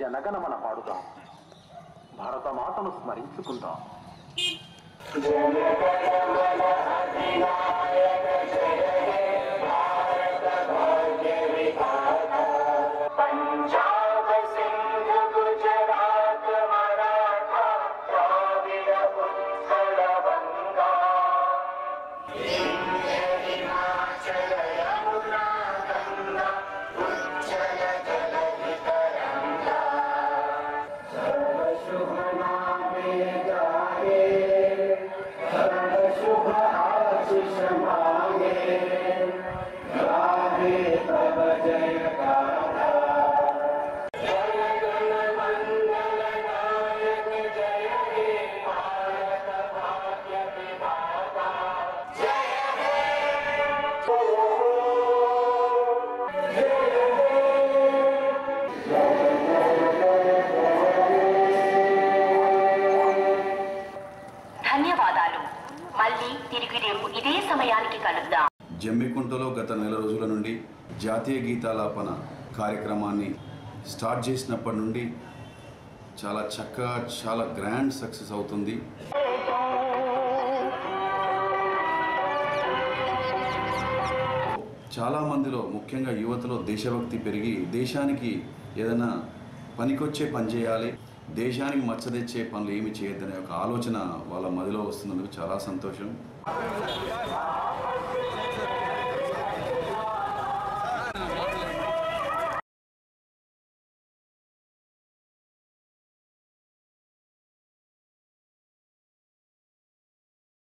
జనగణమన పాడుదాం. భారతమాతను స్మరించుకుందాం. ధన్యవాదాలు. మళ్ళీ తిరిగి రేపు ఇదే సమయానికి కలుద్దాం. జమ్మికుంటలో గత నెల రోజుల నుండి జాతీయ గీతాలాపన కార్యక్రమాన్ని స్టార్ట్ చేసినప్పటి నుండి చాలా చక్కగా చాలా గ్రాండ్ సక్సెస్ అవుతుంది. చాలా మందిలో ముఖ్యంగా యువతలో దేశభక్తి పెరిగి దేశానికి ఏదైనా పనికొచ్చే పని చేయాలి. దేశానికి మచ్చ తెచ్చే పనులు ఏమి చేయొద్దనే ఒక ఆలోచన వాళ్ళ మదిలో వస్తున్నందుకు చాలా సంతోషం.